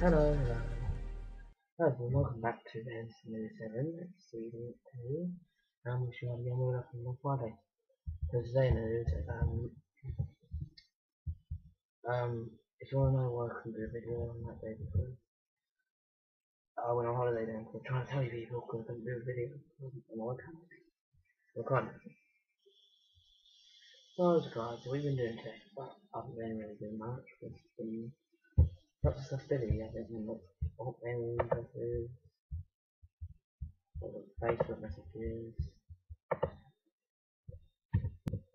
Hello everyone, welcome back to the New 7, Season 2, and we should have the Friday. So today news, um, um, if you want to know why I couldn't do a video on that day because I went on holiday then, so I'm trying to tell you people because I couldn't do a video on my camera. Recording. So guys, what we've been doing today, well, I haven't been really doing much, it's been lots of stuff busy, I've been lots of messages, Facebook messages,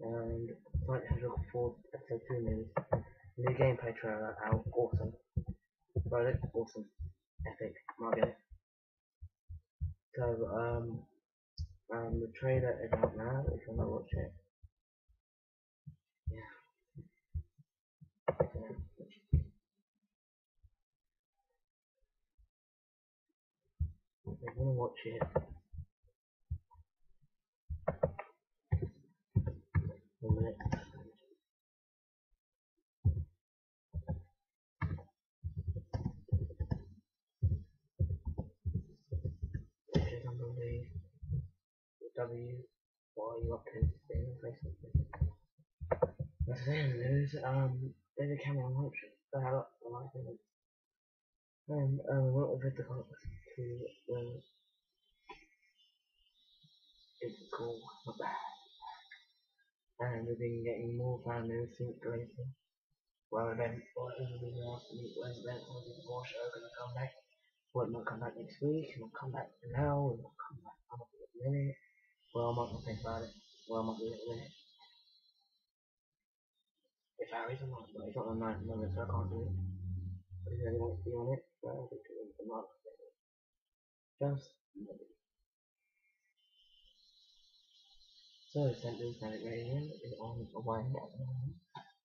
and Sonic Hedgehog 4 episode 2 news. New gameplay trailer out, awesome. Verdict, awesome. Epic, get. So, um, um, the trailer is out now, if you want to watch it. You want to watch it, W, are you up to? Thing on Facebook. That's the end of the news. Um, David Cameron hopes the hell up the what uh, was uh, it called? To, the it's cool, not bad. And we've been getting more news since Grayson. Well, event, or everybody else, when event, or the more show gonna come back. Well, might come back next week, it might come back now, it might come back, I in a minute. Well, I might not gonna think about it. Well, I might do it in a minute. If Harry's or not, but he's not on night moment, so I can't do it. But if really wants to be on it, well, the mark. Just maybe. So. Louis Magic Radio is on a way at the moment.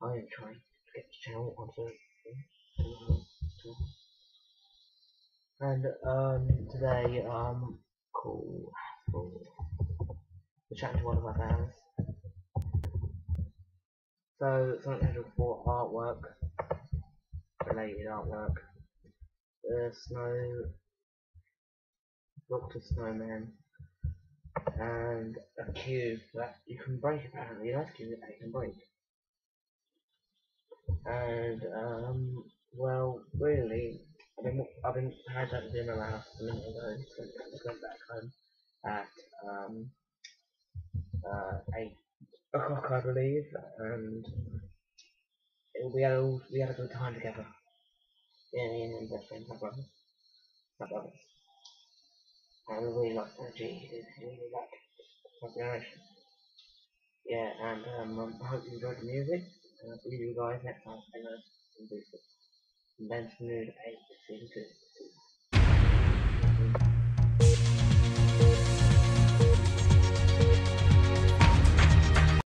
I am trying to get the channel onto and um today um cool we're chatting to one of my fans. So Sonic Hedgehog 4 artwork related artwork. The snow Doctor Snowman and a cube that you can break apparently. That's cube that you can break. And um well really I've been I've been had that dinner house a minute ago, so I went back home at um uh eight o'clock I believe and we had all, we had a good time together. Yeah, me and my brother. My brothers. And really the G, we really liked my generation. Yeah, and um, I hope you enjoyed the music, and I'll see you guys next time. And, uh, and then to new 8 season 2.